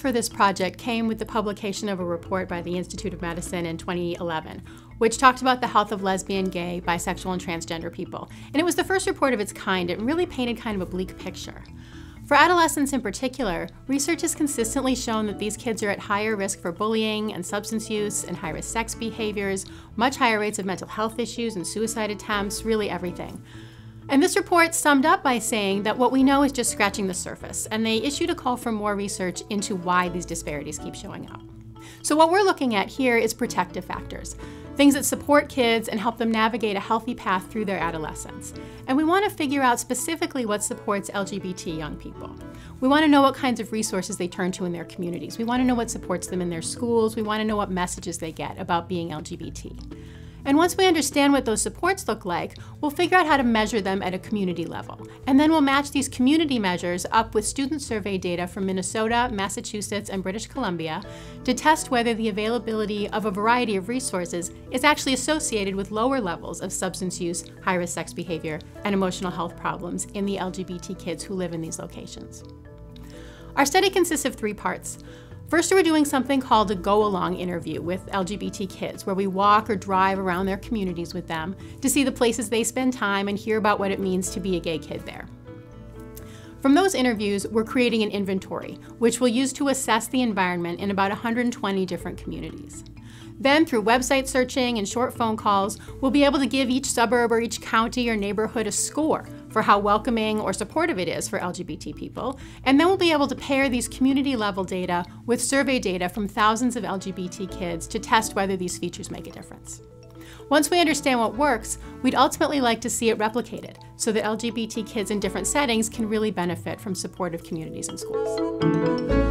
for this project came with the publication of a report by the Institute of Medicine in 2011, which talked about the health of lesbian, gay, bisexual, and transgender people. And it was the first report of its kind. It really painted kind of a bleak picture. For adolescents in particular, research has consistently shown that these kids are at higher risk for bullying and substance use and high risk sex behaviors, much higher rates of mental health issues and suicide attempts, really everything. And this report summed up by saying that what we know is just scratching the surface, and they issued a call for more research into why these disparities keep showing up. So, what we're looking at here is protective factors things that support kids and help them navigate a healthy path through their adolescence. And we want to figure out specifically what supports LGBT young people. We want to know what kinds of resources they turn to in their communities. We want to know what supports them in their schools. We want to know what messages they get about being LGBT. And once we understand what those supports look like, we'll figure out how to measure them at a community level. And then we'll match these community measures up with student survey data from Minnesota, Massachusetts, and British Columbia to test whether the availability of a variety of resources is actually associated with lower levels of substance use, high risk sex behavior, and emotional health problems in the LGBT kids who live in these locations. Our study consists of three parts. First, we're doing something called a go along interview with LGBT kids, where we walk or drive around their communities with them to see the places they spend time and hear about what it means to be a gay kid there. From those interviews, we're creating an inventory, which we'll use to assess the environment in about 120 different communities. Then, through website searching and short phone calls, we'll be able to give each suburb or each county or neighborhood a score for how welcoming or supportive it is for LGBT people. And then we'll be able to pair these community level data with survey data from thousands of LGBT kids to test whether these features make a difference. Once we understand what works, we'd ultimately like to see it replicated so that LGBT kids in different settings can really benefit from supportive communities and schools.